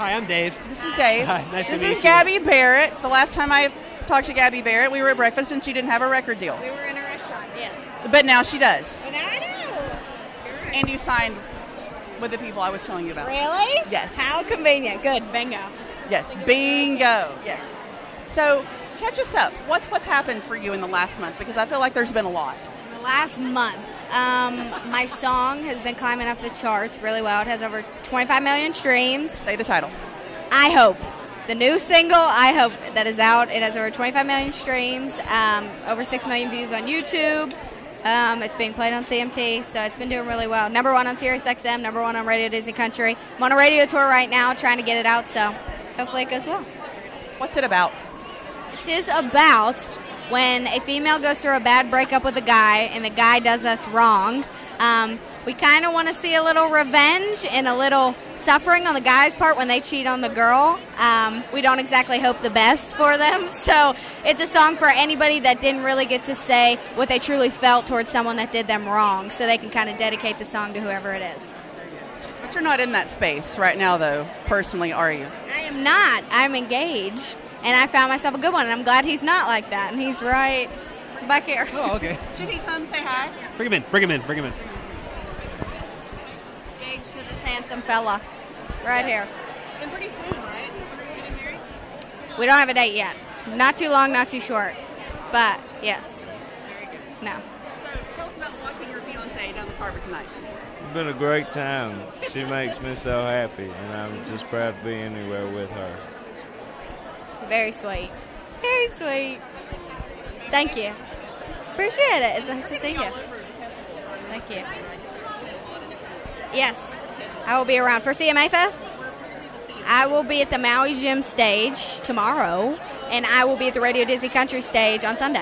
Hi, I'm Dave. This is Dave. Hi, nice to meet this is you. Gabby Barrett. The last time I talked to Gabby Barrett, we were at breakfast and she didn't have a record deal. We were in a restaurant, yes. But now she does. And I know. And you signed with the people I was telling you about. Really? Yes. How convenient. Good. Bingo. Yes. Bingo. Yes. So catch us up. What's what's happened for you in the last month? Because I feel like there's been a lot. Last month, um, my song has been climbing up the charts really well. It has over 25 million streams. Say the title. I hope. The new single, I hope, that is out. It has over 25 million streams, um, over 6 million views on YouTube. Um, it's being played on CMT, so it's been doing really well. Number one on Sirius XM, number one on Radio Disney Country. I'm on a radio tour right now trying to get it out, so hopefully it goes well. What's it about? It is about when a female goes through a bad breakup with a guy and the guy does us wrong. Um, we kind of want to see a little revenge and a little suffering on the guy's part when they cheat on the girl. Um, we don't exactly hope the best for them. So it's a song for anybody that didn't really get to say what they truly felt towards someone that did them wrong. So they can kind of dedicate the song to whoever it is. But you're not in that space right now, though. Personally, are you? I am not. I'm engaged. And I found myself a good one. And I'm glad he's not like that. And he's right back here. Oh, okay. Should he come say hi? Bring him in. Bring him in. Bring him in. engaged to this handsome fella right here. And pretty soon, right? When are you getting married? We don't have a date yet. Not too long, not too short. But yes. Very good. No. So tell us about walking your fiance down the carpet tonight. It's been a great time. She makes me so happy, and I'm just proud to be anywhere with her. Very sweet. Very sweet. Thank you. Appreciate it. It's nice to see you. Thank you. Yes. I will be around for CMA Fest. I will be at the Maui Jim stage tomorrow, and I will be at the Radio Disney Country stage on Sunday.